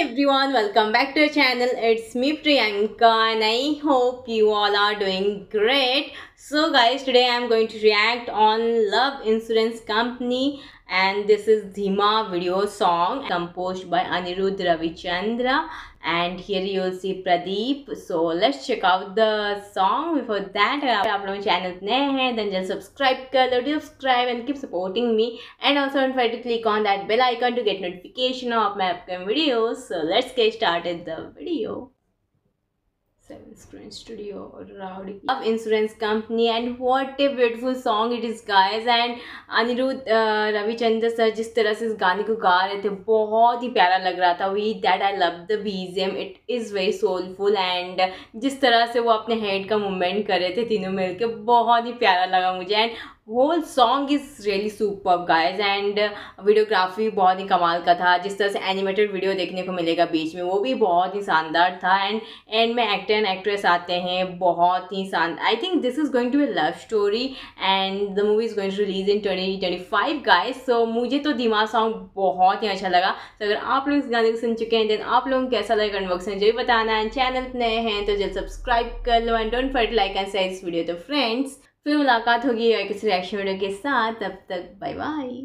everyone, welcome back to our channel. It's me Priyanka and I hope you all are doing great so guys today i'm going to react on love insurance company and this is dhima video song composed by anirudh ravichandra and here you'll see pradeep. So let's check out the song. Before that if you are channel then just subscribe kar subscribe and keep supporting me. And also don't forget to click on that bell icon to get notification of my upcoming videos. So let's get started the video. Seven Studio, Rowdy Love Insurance. And Anirudh Ravichander sir जिस तरह से इस गाने को गा रहे थे बहुत ही प्यारा लग रहा था। We that I love the it is very soulful and जिस तरह से वो अपने हेड का मूवमेंट कर रहे थे तीनों मिलकर बहुत ही प्यारा लगा मुझे। And whole song is really super guys and videography बहुत ही कमाल का था। जिस तरह से एनिमेटेड वीडियो देखने को मिलेगा बीच में, वो भी बहुत ही शानदार था। एंड एंड में एक्टर एंड एक्ट्रेस आते हैं, बहुत ही शान I think this is going to a love story and the movie is going to release in twenty twenty five guys so मुझे तो दिमाग सॉन्ग बहुत ही अच्छा लगा। तो अगर आप लोग इस गाने को सुन चुके हैं देन आप लोगों को कैसा लगा कमेंट में जो भी बताना एंड चैनल नए हैं तो जल्द सब्सक्राइब कर लो। And don't forget like and share इस वीडियो तो फ्रेंड्स फिर मुलाकात होगी किसी रिएक्शन वीडियो के साथ तब तक बाय बाय